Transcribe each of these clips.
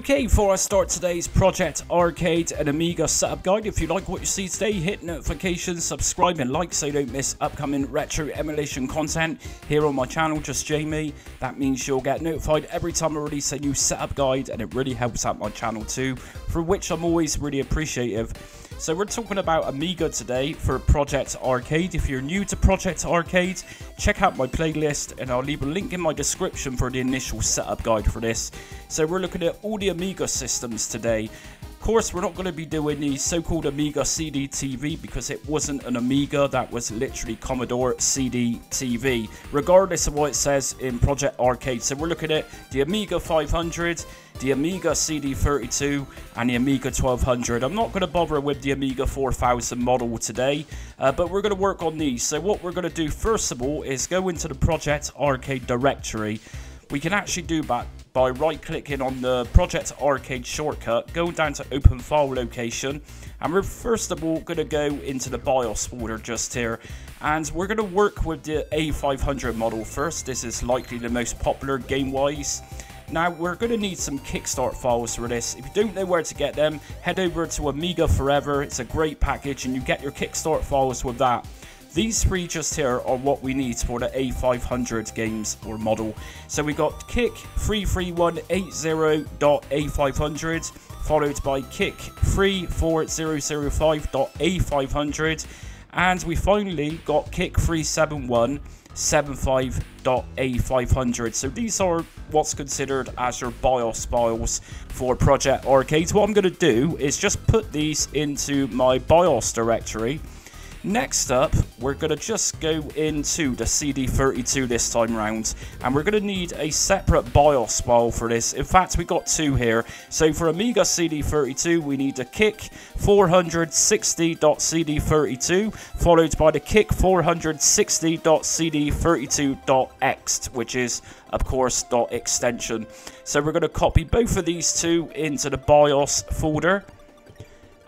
Okay, before I start today's Project Arcade and Amiga setup guide, if you like what you see today, hit notifications, subscribe and like so you don't miss upcoming retro emulation content here on my channel, just Jamie. That means you'll get notified every time I release a new setup guide and it really helps out my channel too, for which I'm always really appreciative. So we're talking about Amiga today for Project Arcade. If you're new to Project Arcade, check out my playlist and I'll leave a link in my description for the initial setup guide for this. So we're looking at all the Amiga systems today. Of course, we're not going to be doing the so-called Amiga CD TV because it wasn't an Amiga, that was literally Commodore CD TV, regardless of what it says in Project Arcade. So we're looking at the Amiga 500, the Amiga CD32, and the Amiga 1200. I'm not going to bother with the Amiga 4000 model today, uh, but we're going to work on these. So what we're going to do first of all is go into the Project Arcade directory. We can actually do that by right clicking on the Project Arcade shortcut, go down to open file location, and we're first of all going to go into the BIOS folder just here, and we're going to work with the A500 model first, this is likely the most popular game-wise. Now, we're going to need some Kickstart files for this. If you don't know where to get them, head over to Amiga Forever. It's a great package and you get your Kickstart files with that. These three just here are what we need for the A500 games or model. So we got kick 33180.A500 followed by kick 34005.A500 and we finally got kick 371 75.A500. So these are what's considered as your BIOS files for Project Arcade. What I'm going to do is just put these into my BIOS directory Next up, we're going to just go into the CD32 this time round, and we're going to need a separate BIOS file for this. In fact, we got two here. So for Amiga CD32, we need a kick 460.cd32, followed by the kick 460.cd32.ext, which is, of course, extension. So we're going to copy both of these two into the BIOS folder.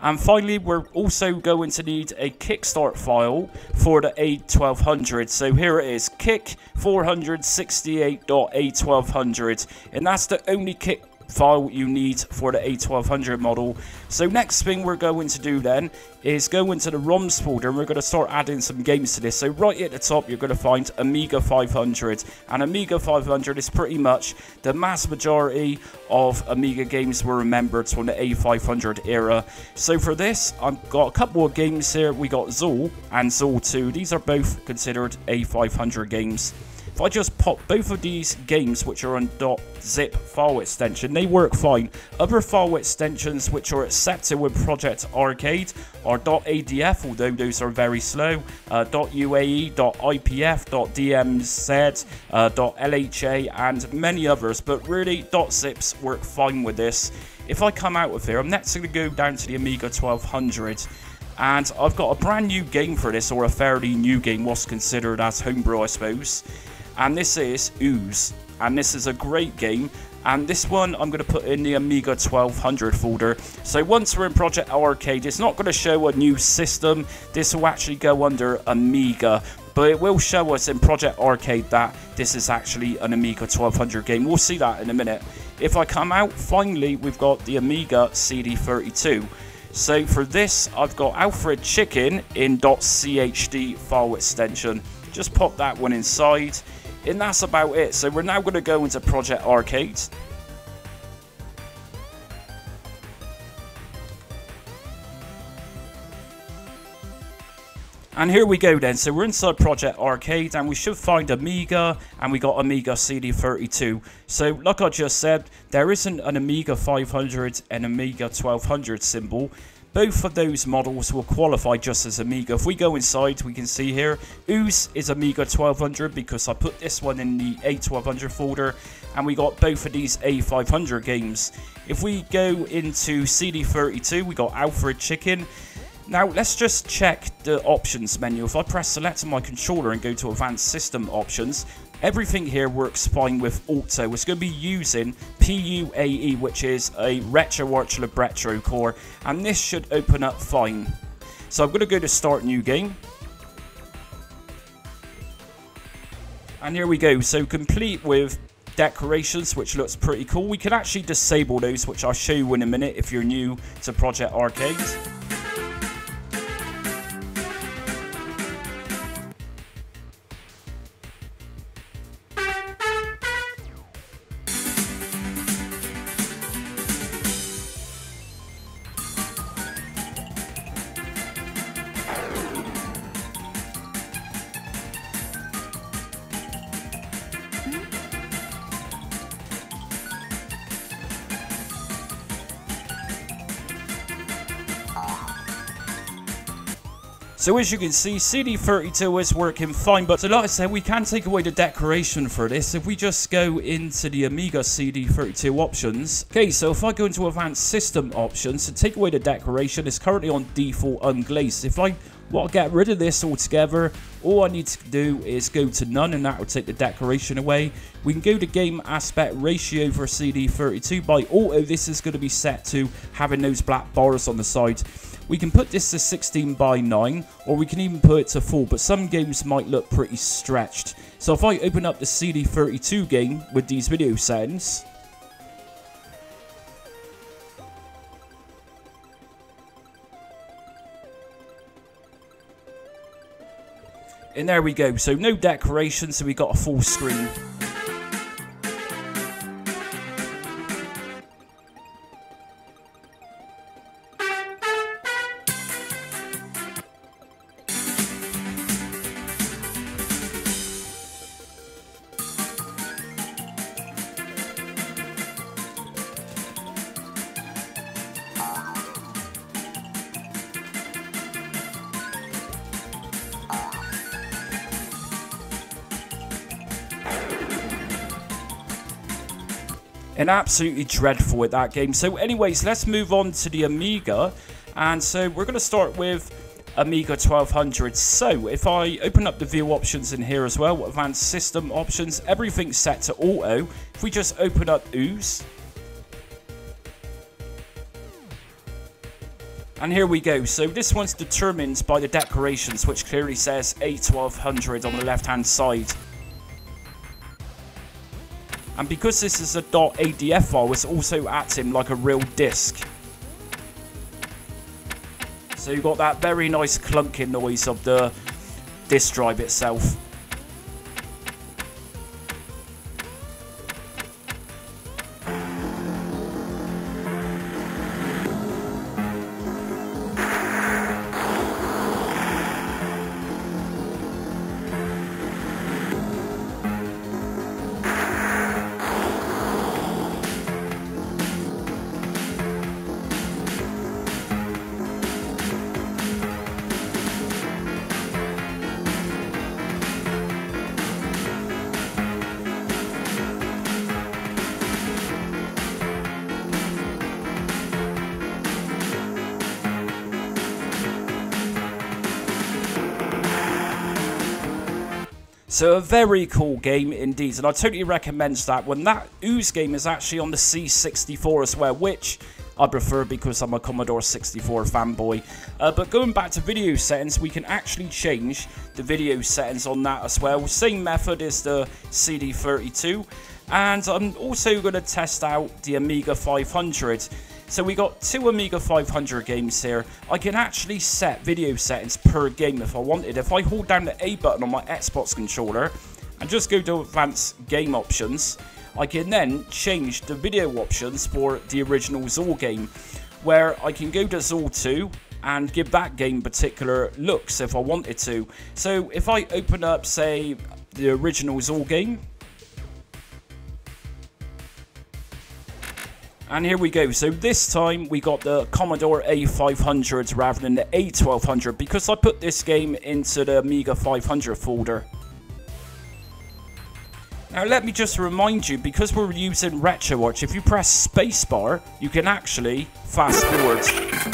And finally, we're also going to need a kickstart file for the A1200. So here it is, kick 468.A1200. And that's the only kick file you need for the A1200 model. So next thing we're going to do then is go into the ROMs folder and we're going to start adding some games to this. So right at the top you're going to find Amiga 500 and Amiga 500 is pretty much the mass majority of Amiga games were remembered from the A500 era. So for this I've got a couple of games here. We got Zool and Zool 2. These are both considered A500 games. If I just pop both of these games which are on .zip file extension, they work fine. Other file extensions which are accepted with Project Arcade are .adf, although those are very slow, uh, .uae, .ipf, .dms, uh, .lha, and many others, but really .zips work fine with this. If I come out of here, I'm next going to go down to the Amiga 1200 and I've got a brand new game for this, or a fairly new game, what's considered as homebrew I suppose and this is Ooze. And this is a great game. And this one I'm going to put in the Amiga 1200 folder. So once we're in Project Arcade, it's not going to show a new system. This will actually go under Amiga. But it will show us in Project Arcade that this is actually an Amiga 1200 game. We'll see that in a minute. If I come out, finally we've got the Amiga CD32. So for this, I've got Alfred Chicken in .chd file extension. Just pop that one inside. And that's about it. So we're now going to go into Project Arcade. And here we go then, so we're inside Project Arcade and we should find Amiga and we got Amiga CD32. So like I just said, there isn't an Amiga 500 and Amiga 1200 symbol, both of those models will qualify just as Amiga. If we go inside, we can see here, Ooze is Amiga 1200 because I put this one in the A1200 folder, and we got both of these A500 games. If we go into CD32, we got Alfred Chicken. Now, let's just check the options menu. If I press select on my controller and go to advanced system options, Everything here works fine with Auto. It's going to be using PUAE, which is a Retro RetroArch Retro core, and this should open up fine. So I'm going to go to Start New Game. And here we go. So complete with decorations, which looks pretty cool. We can actually disable those, which I'll show you in a minute if you're new to Project Arcade. So as you can see, CD32 is working fine, but so like I said, we can take away the decoration for this if we just go into the Amiga CD32 options. Okay, so if I go into advanced system options, to take away the decoration, it's currently on default unglazed. If I want to get rid of this altogether, all I need to do is go to none and that will take the decoration away. We can go to game aspect ratio for CD32 by auto. This is going to be set to having those black bars on the side. We can put this to 16 by 9 or we can even put it to full but some games might look pretty stretched. So if I open up the CD32 game with these video settings And there we go. So no decoration, so we got a full screen. And absolutely dreadful at that game. So anyways, let's move on to the Amiga. And so we're going to start with Amiga 1200. So if I open up the view options in here as well, advanced system options, everything's set to auto. If we just open up Ooze. And here we go. So this one's determined by the decorations, which clearly says A1200 on the left hand side. And because this is a .adf file, it's also acting like a real disk. So you've got that very nice clunking noise of the disk drive itself. So a very cool game indeed, and I totally recommend that one. That Ooze game is actually on the C64 as well, which I prefer because I'm a Commodore 64 fanboy. Uh, but going back to video settings, we can actually change the video settings on that as well. Same method as the CD32. And I'm also going to test out the Amiga 500. So we got two Amiga 500 games here. I can actually set video settings per game if I wanted. If I hold down the A button on my Xbox controller and just go to advanced game options, I can then change the video options for the original Zool game, where I can go to Zool 2 and give that game particular looks if I wanted to. So if I open up, say, the original Zool game, And here we go. So this time we got the Commodore A500 rather than the A1200 because I put this game into the Amiga 500 folder. Now let me just remind you, because we're using RetroArch, if you press spacebar, you can actually fast forward.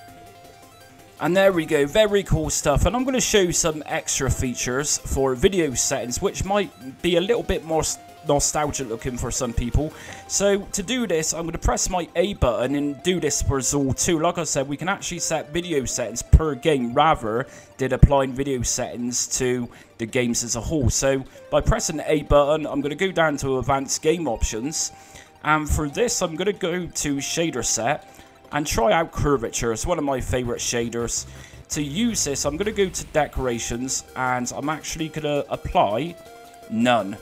And there we go, very cool stuff. And I'm going to show you some extra features for video settings, which might be a little bit more nostalgic looking for some people. So to do this, I'm going to press my A button and do this for Zool 2. Like I said, we can actually set video settings per game rather than applying video settings to the games as a whole. So by pressing the A button, I'm going to go down to advanced game options. And for this, I'm going to go to shader set and try out curvature. It's one of my favorite shaders. To use this, I'm going to go to decorations and I'm actually going to apply none.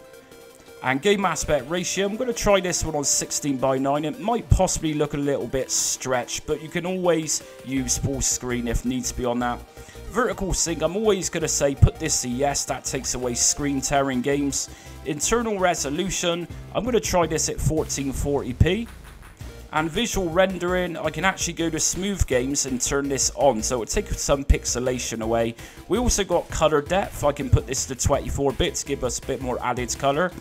And game aspect ratio, I'm going to try this one on 16 by 9. It might possibly look a little bit stretched, but you can always use full screen if needs be on that. Vertical sync, I'm always going to say put this to yes, that takes away screen tearing games. Internal resolution, I'm going to try this at 1440p. And visual rendering, I can actually go to smooth games and turn this on, so it takes some pixelation away. We also got color depth, I can put this to 24 bits, give us a bit more added color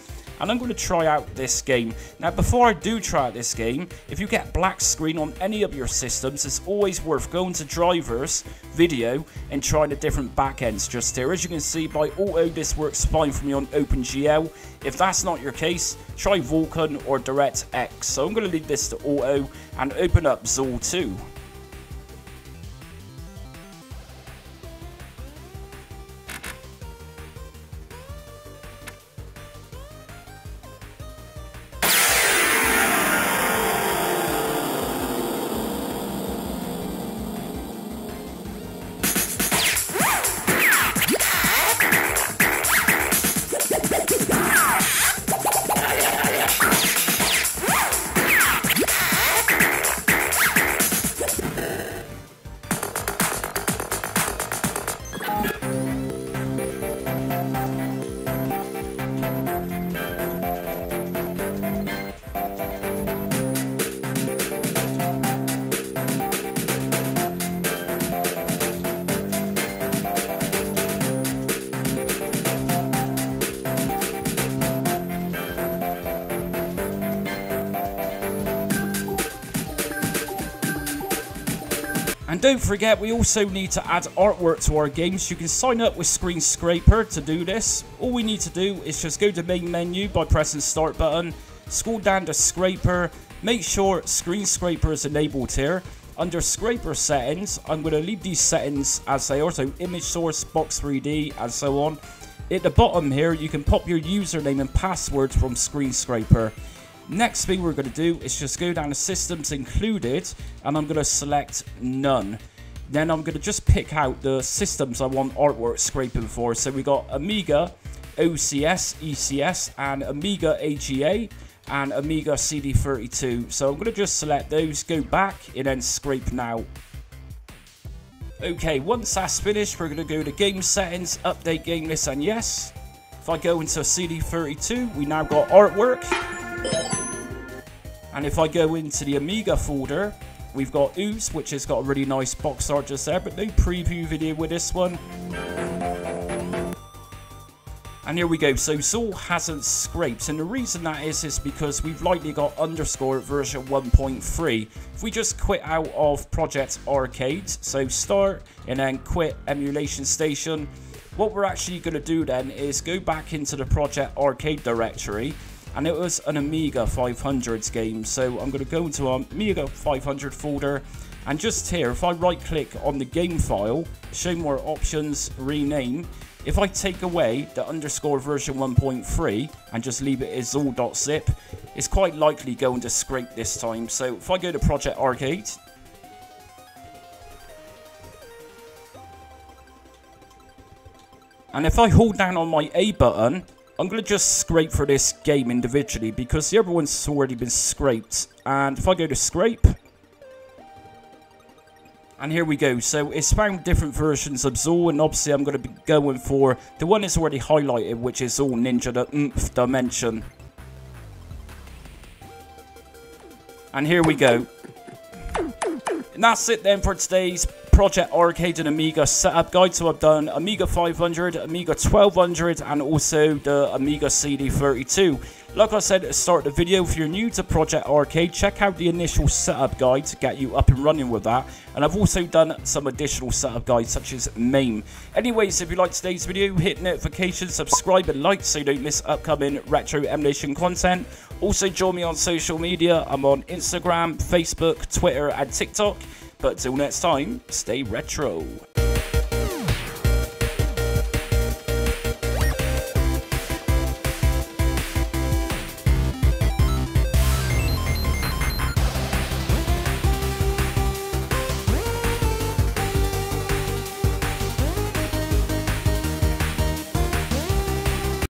and I'm going to try out this game. Now before I do try out this game, if you get black screen on any of your systems, it's always worth going to drivers, video, and trying the different backends just here. As you can see by auto this works fine for me on OpenGL. If that's not your case, try Vulkan or DirectX. So I'm going to leave this to auto and open up Zool 2. Don't forget, we also need to add artwork to our games. You can sign up with Screen Scraper to do this. All we need to do is just go to main menu by pressing start button, scroll down to Scraper, make sure Screen Scraper is enabled here. Under Scraper settings, I'm going to leave these settings as they are, so image source, box 3D, and so on. At the bottom here, you can pop your username and password from Screen Scraper. Next thing we're going to do is just go down to systems included and I'm going to select none. Then I'm going to just pick out the systems I want artwork scraping for. So we got Amiga, OCS, ECS and Amiga AGA and Amiga CD32. So I'm going to just select those, go back and then scrape now. Okay, once that's finished, we're going to go to game settings, update game list and yes. If I go into CD32, we now got artwork. And if I go into the Amiga folder, we've got Ooze, which has got a really nice box art just there, but no preview video with this one. And here we go, so Zool hasn't scraped, and the reason that is is because we've likely got underscore version 1.3. If we just quit out of Project Arcade, so start and then quit Emulation Station, what we're actually going to do then is go back into the Project Arcade directory, and it was an Amiga 500s game. So I'm going to go into our Amiga 500 folder And just here, if I right click on the game file, show more options, rename, if I take away the underscore version 1.3 and just leave it as Zool.zip, it's quite likely going to scrape this time. So if I go to Project Arcade, and if I hold down on my A button, I'm going to just scrape for this game individually because the other one's already been scraped. And if I go to scrape, and here we go. So it's found different versions of Zool, and obviously I'm going to be going for the one that's already highlighted, which is Zool Ninja the Oomph mm, Dimension. And here we go. And that's it then for today's Project Arcade and Amiga setup guide. So I've done Amiga 500, Amiga 1200, and also the Amiga CD32. Like I said at the start of the video, if you're new to Project Arcade, check out the initial setup guide to get you up and running with that. And I've also done some additional setup guides such as MAME. Anyways, if you like today's video, hit notifications, subscribe and like so you don't miss upcoming retro emulation content. Also join me on social media. I'm on Instagram, Facebook, Twitter and TikTok. But till next time, stay retro.